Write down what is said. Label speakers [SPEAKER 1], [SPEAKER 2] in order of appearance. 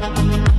[SPEAKER 1] Thank you.